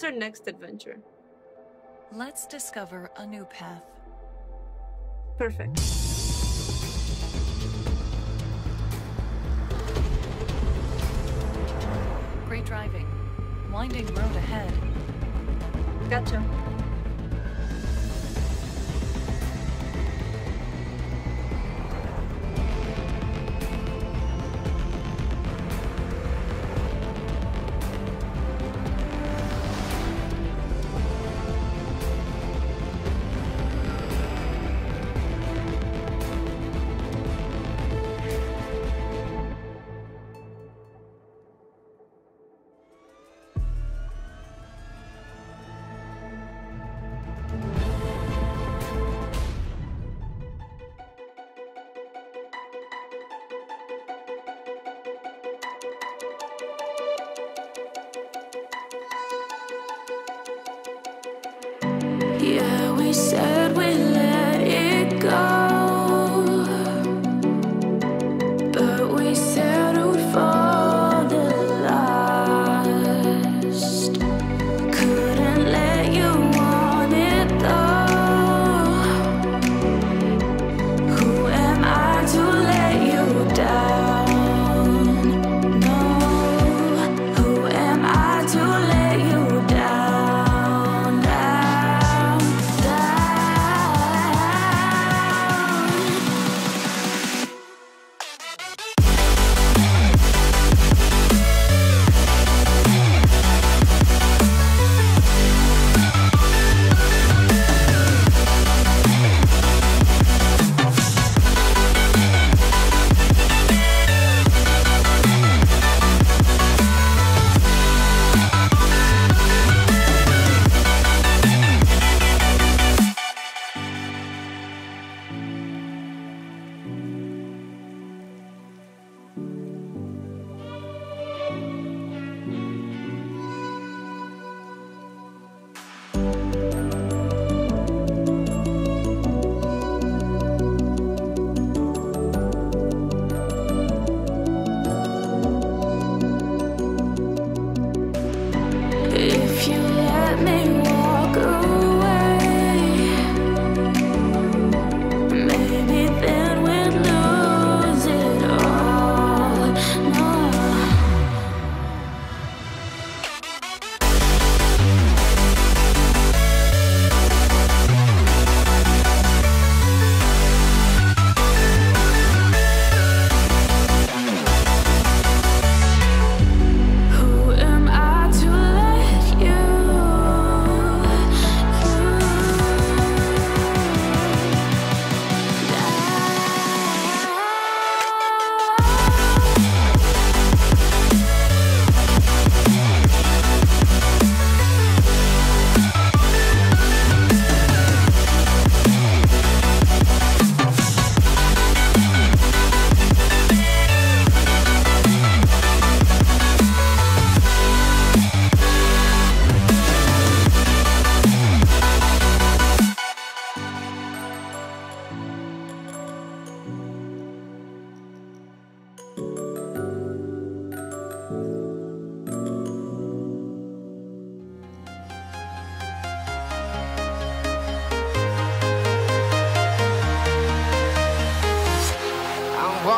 What's our next adventure? Let's discover a new path. Perfect. Great driving. Winding road ahead. Gotcha.